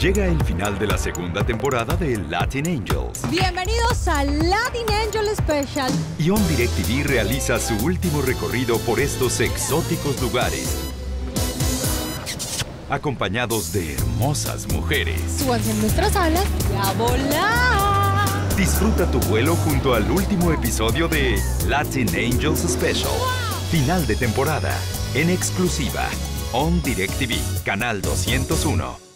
Llega el final de la segunda temporada de Latin Angels. Bienvenidos a Latin Angel Special. Y On DirecTV realiza su último recorrido por estos exóticos lugares. Acompañados de hermosas mujeres. Súbanse en nuestras alas y a volar. Disfruta tu vuelo junto al último episodio de Latin Angels Special. Final de temporada. En exclusiva. On DirecTV, Canal 201.